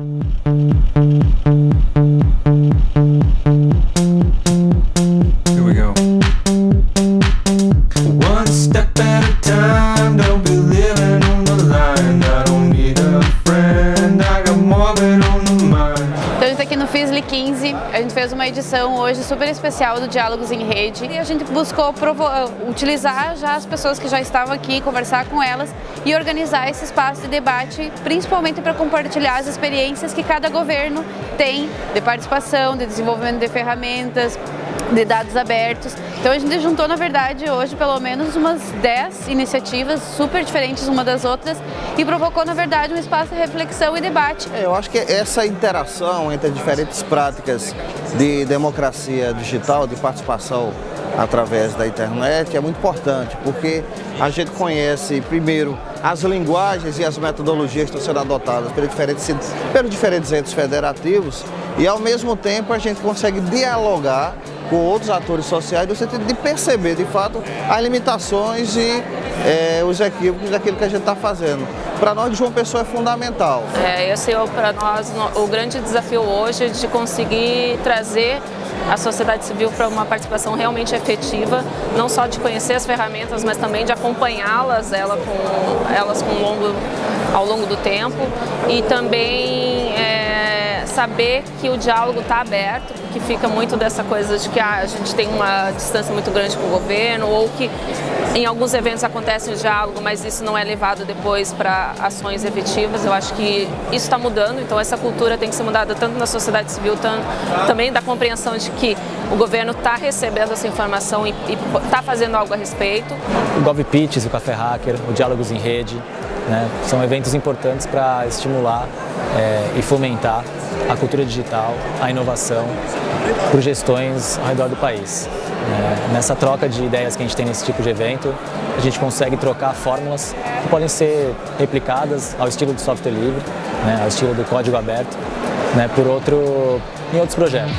Mm-hmm. FISLI 15, a gente fez uma edição hoje super especial do Diálogos em Rede. E a gente buscou utilizar já as pessoas que já estavam aqui, conversar com elas e organizar esse espaço de debate, principalmente para compartilhar as experiências que cada governo tem de participação, de desenvolvimento de ferramentas, de dados abertos. Então a gente juntou, na verdade, hoje pelo menos umas 10 iniciativas super diferentes uma das outras e provocou, na verdade, um espaço de reflexão e debate. É, eu acho que essa interação entre diferentes práticas de democracia digital, de participação através da internet é muito importante, porque a gente conhece, primeiro, as linguagens e as metodologias que estão sendo adotadas pelos diferentes, pelos diferentes entes federativos e, ao mesmo tempo, a gente consegue dialogar com outros atores sociais no sentido de perceber, de fato, as limitações e é, os equívocos daquilo que a gente está fazendo. Para nós, João Pessoa é fundamental. É, esse é para nós o grande desafio hoje de conseguir trazer a sociedade civil para uma participação realmente efetiva, não só de conhecer as ferramentas, mas também de acompanhá-las ela com, elas com longo, ao longo do tempo e também saber que o diálogo está aberto, que fica muito dessa coisa de que ah, a gente tem uma distância muito grande com o governo ou que em alguns eventos acontece o diálogo, mas isso não é levado depois para ações efetivas. Eu acho que isso está mudando, então essa cultura tem que ser mudada tanto na sociedade civil, tanto também da compreensão de que o governo está recebendo essa informação e está fazendo algo a respeito. O GovPitch, o Café Hacker, o Diálogos em Rede, né, são eventos importantes para estimular é, e fomentar a cultura digital, a inovação por gestões ao redor do país. É, nessa troca de ideias que a gente tem nesse tipo de evento, a gente consegue trocar fórmulas que podem ser replicadas ao estilo do software livre, né, ao estilo do código aberto, né, por outro, em outros projetos.